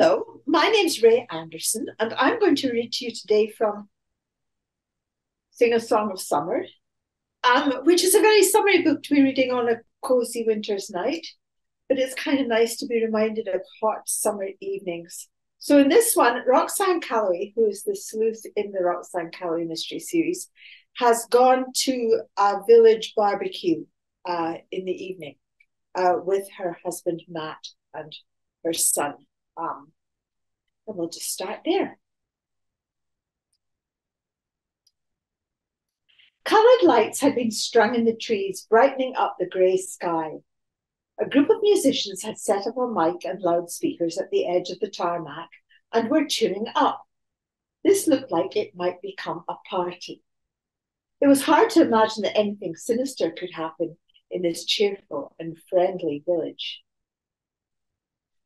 Hello, my name's Raye Anderson, and I'm going to read to you today from Sing a Song of Summer, um, which is a very summery book to be reading on a cozy winter's night. But it's kind of nice to be reminded of hot summer evenings. So in this one, Roxanne Calloway, who is the sleuth in the Roxanne Calloway mystery series, has gone to a village barbecue uh, in the evening uh, with her husband Matt and her son. Um, and we'll just start there. Coloured lights had been strung in the trees, brightening up the grey sky. A group of musicians had set up a mic and loudspeakers at the edge of the tarmac and were tuning up. This looked like it might become a party. It was hard to imagine that anything sinister could happen in this cheerful and friendly village.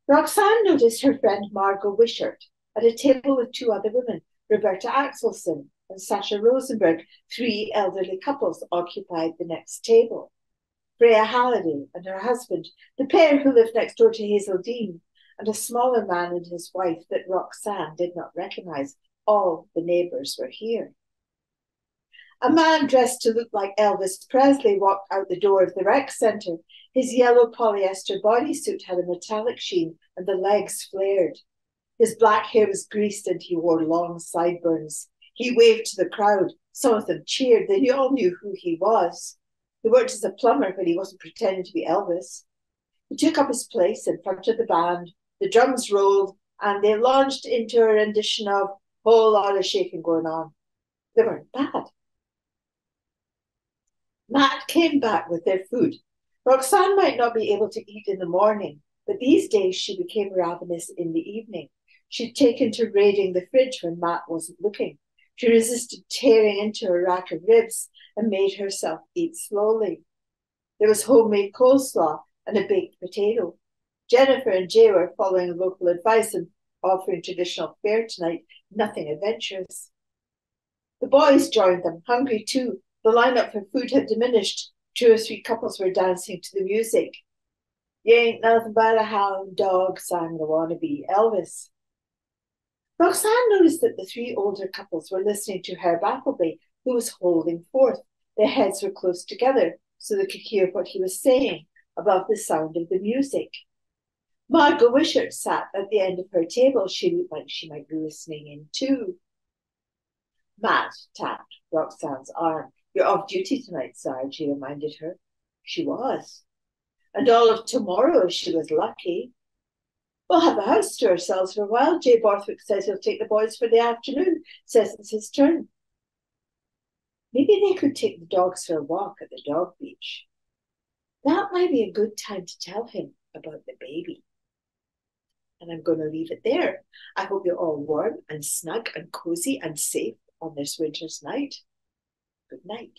Roxanne noticed her friend Margot Wishart at a table with two other women, Roberta Axelson and Sasha Rosenberg, three elderly couples occupied the next table. Freya Halliday and her husband, the pair who lived next door to Hazel Dean, and a smaller man and his wife that Roxanne did not recognize. All the neighbours were here. A man dressed to look like Elvis Presley walked out the door of the rec centre. His yellow polyester bodysuit had a metallic sheen and the legs flared. His black hair was greased and he wore long sideburns. He waved to the crowd. Some of them cheered. They all knew who he was. He worked as a plumber, but he wasn't pretending to be Elvis. He took up his place in front of the band. The drums rolled and they launched into a rendition of Whole Lot of Shaking Going On. They weren't bad. Came back with their food. Roxanne might not be able to eat in the morning, but these days she became ravenous in the evening. She'd taken to raiding the fridge when Matt wasn't looking. She resisted tearing into a rack of ribs and made herself eat slowly. There was homemade coleslaw and a baked potato. Jennifer and Jay were following local advice and offering traditional fare tonight, nothing adventurous. The boys joined them, hungry too, the lineup for food had diminished. Two or three couples were dancing to the music. You ain't nothing but a hound dog, sang the wannabe Elvis. Roxanne noticed that the three older couples were listening to Herb Appleby, who was holding forth. Their heads were close together so they could hear what he was saying above the sound of the music. Margot Wishart sat at the end of her table. She looked like she might be listening in too. Matt tapped Roxanne's arm. You're off duty tonight, Sarge, he reminded her. She was. And all of tomorrow if she was lucky. We'll have the house to ourselves for a while. Jay Borthwick says he'll take the boys for the afternoon, says it's his turn. Maybe they could take the dogs for a walk at the dog beach. That might be a good time to tell him about the baby. And I'm going to leave it there. I hope you're all warm and snug and cozy and safe on this winter's night. Good night.